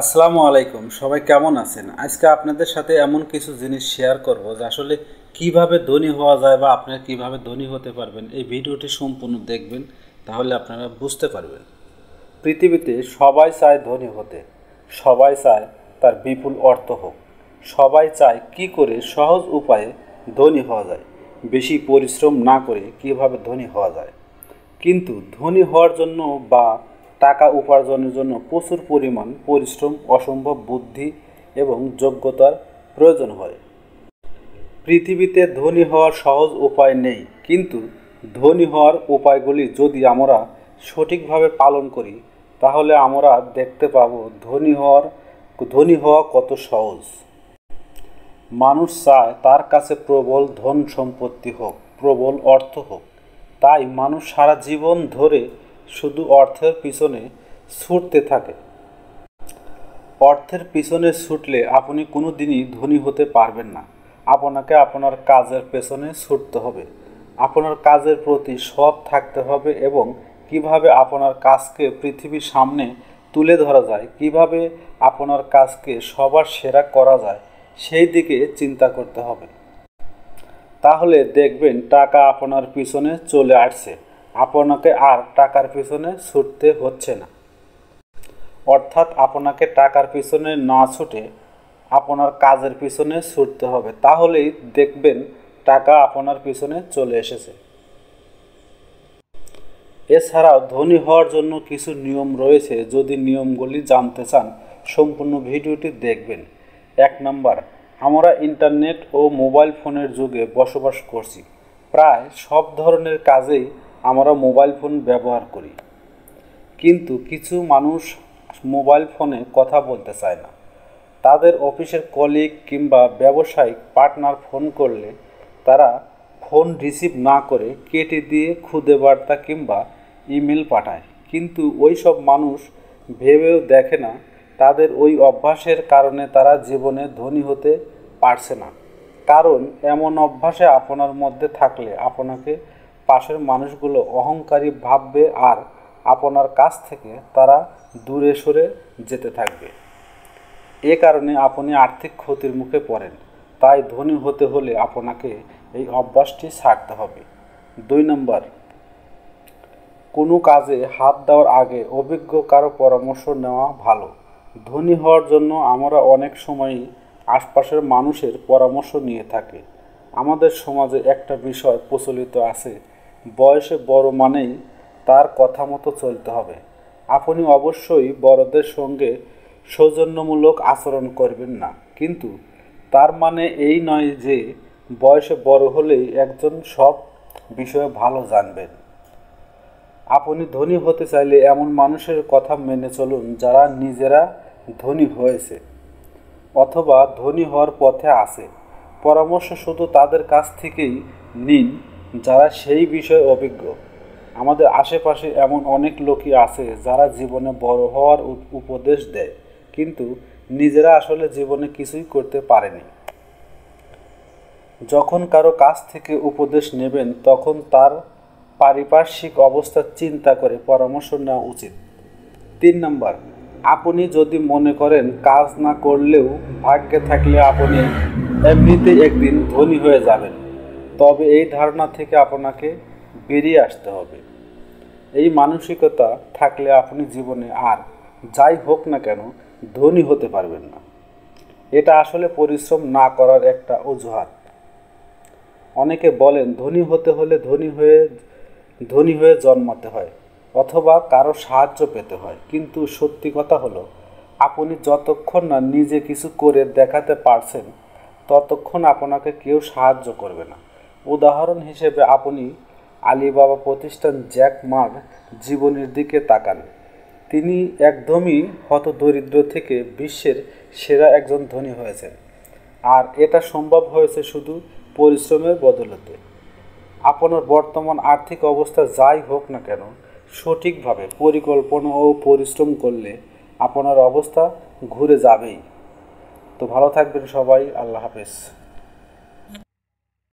আসসালামু আলাইকুম, সবাই কেমন আছেন? আজকে আপনাদের সাথে এমন কিছু জিনিস শেয়ার করব যে আসলে কীভাবে ধনী হওয়া যায় বা আপনারা কীভাবে ধনী হতে পারবেন, এই ভিডিওটি সম্পূর্ণ দেখবেন, তাহলে আপনারা বুঝতে পারবেন। পৃথিবীতে সবাই চায় ধনী হতে, সবাই চায় তার বিপুল অর্থ হোক, সবাই চায় কি করে সহজ উপায়ে ধনী হওয়া যায়, বেশি পরিশ্রম না করে কীভাবে ধনী হওয়া যায়। কিন্তু ধনী হওয়ার জন্য বা টাকা উপার্জনের জন্য প্রচুর পরিমাণ পরিশ্রম, অসম্ভব বুদ্ধি এবং যোগ্যতার প্রয়োজন হয়। পৃথিবীতে ধনী হওয়ার সহজ উপায় নেই, কিন্তু ধনী হওয়ার উপায়গুলি যদি আমরা সঠিকভাবে পালন করি, তাহলে আমরা দেখতে পাব ধনী হওয়ার, ধনী হওয়া কত সহজ। মানুষ চায় তার কাছে প্রবল ধন সম্পত্তি হোক, প্রবল অর্থ হোক। তাই মানুষ সারা জীবন ধরে শুধু অর্থের পিছনে ছুটতে থাকে। অর্থের পিছনে ছুটলে আপনি কোনো দিনই ধনী হতে পারবেন না। আপনাকে আপনার কাজের পেছনে ছুটতে হবে। আপনার কাজের প্রতি সৎ থাকতে হবে এবং কীভাবে আপনার কাজকে পৃথিবীর সামনে তুলে ধরা যায়, কীভাবে আপনার কাজকে সবার সেরা করা যায়, সেই দিকে চিন্তা করতে হবে। তাহলে দেখবেন টাকা আপনার পিছনে চলে আসছে। আপনাকে আর টাকার পিছনে ছুটতে হচ্ছে না। অর্থাৎ আপনাকে টাকার পিছনে না ছুটে আপনার কাজের পিছনে ছুটতে হবে। তাহলেই দেখবেন টাকা আপনার পিছনে চলে এসেছে। এছাড়াও ধনী হওয়ার জন্য কিছু নিয়ম রয়েছে। যদি নিয়মগুলি জানতে চান, সম্পূর্ণ ভিডিওটি দেখবেন। এক নম্বর, আমরা ইন্টারনেট ও মোবাইল ফোনের যুগে বসবাস করছি। প্রায় সব ধরনের কাজেই আমরা মোবাইল ফোন ব্যবহার করি। কিন্তু কিছু মানুষ মোবাইল ফোনে কথা বলতে চায় না। তাদের অফিসের কলিগ কিংবা ব্যবসায়িক পার্টনার ফোন করলে তারা ফোন রিসিভ না করে কেটে দিয়ে খুদে বার্তা কিংবা ইমেল পাঠায়। কিন্তু ওই সব মানুষ ভেবেও দেখে না তাদের ওই অভ্যাসের কারণে তারা জীবনে ধনী হতে পারছে না। কারণ এমন অভ্যাসে আপনার মধ্যে থাকলে আপনাকে পাশের মানুষগুলো অহংকারী ভাববে আর আপনার কাছ থেকে তারা দূরে সরে যেতে থাকবে। এ কারণে আপনি আর্থিক ক্ষতির মুখে পড়েন। তাই ধনী হতে হলে আপনাকে এই অভ্যাসটি ছাড়তে হবে। দুই নম্বর, কোনো কাজে হাত দেওয়ার আগে অভিজ্ঞ কারও পরামর্শ নেওয়া ভালো। ধনী হওয়ার জন্য আমরা অনেক সময়ই আশপাশের মানুষের পরামর্শ নিয়ে থাকি। আমাদের সমাজে একটা বিষয় প্রচলিত আছে বয়সে বড় মানেই তার কথা মতো চলতে হবে। আপনি অবশ্যই বড়দের সঙ্গে সৌজন্যমূলক আচরণ করবেন না। কিন্তু তার মানে এই নয় যে বয়সে বড় হলেই একজন সব বিষয়ে ভালো জানবেন। আপনি ধনী হতে চাইলে এমন মানুষের কথা মেনে চলুন যারা নিজেরা ধনী হয়েছে অথবা ধনী হওয়ার পথে আছে। পরামর্শ শুধু তাদের কাছ থেকেই নিন যারা সেই বিষয়ে অভিজ্ঞ। আমাদের আশেপাশে এমন অনেক লোকই আছে যারা জীবনে বড় হওয়ার উপদেশ দেয়, কিন্তু নিজেরা আসলে জীবনে কিছুই করতে পারেনি। যখন কারও কাছ থেকে উপদেশ নেবেন, তখন তার পারিপার্শ্বিক অবস্থা চিন্তা করে পরামর্শ নেওয়া উচিত। তিন নম্বর, আপনি যদি মনে করেন কাজ না করলেও ভাগ্যে থাকলে আপনি এমনিতেই একদিন ধনী হয়ে যাবেন। তবে এই ধারণা থেকে আপনাকে বেরিয়ে আসতে হবে। এই মানসিকতা থাকলে আপনি জীবনে আর যাই হোক না কেন ধনী হতে পারবেন না। এটা আসলে পরিশ্রম না করার একটা অজুহাত। অনেকে বলেন, ধনী হতে হলে ধনী হয়ে ধনী হয়ে জন্মাতে হয় অথবা কারও সাহায্য পেতে হয়। কিন্তু সত্যি কথা হলো, আপনি যতক্ষণ না নিজে কিছু করে দেখাতে পারছেন, ততক্ষণ আপনাকে কেউ সাহায্য করবে না। উদাহরণ হিসেবে আপনি আলিবাবা প্রতিষ্ঠান জ্যাক মার জীবনের দিকে তাকান। তিনি একদমই হতদরিদ্র থেকে বিশ্বের সেরা একজন ধনী হয়েছেন। আর এটা সম্ভব হয়েছে শুধু পরিশ্রমের বদলতে। আপনার বর্তমান আর্থিক অবস্থা যাই হোক না কেন, সঠিকভাবে পরিকল্পনা ও পরিশ্রম করলে আপনার অবস্থা ঘুরে যাবেই। তো ভালো থাকবেন সবাই, আল্লাহ হাফেজ।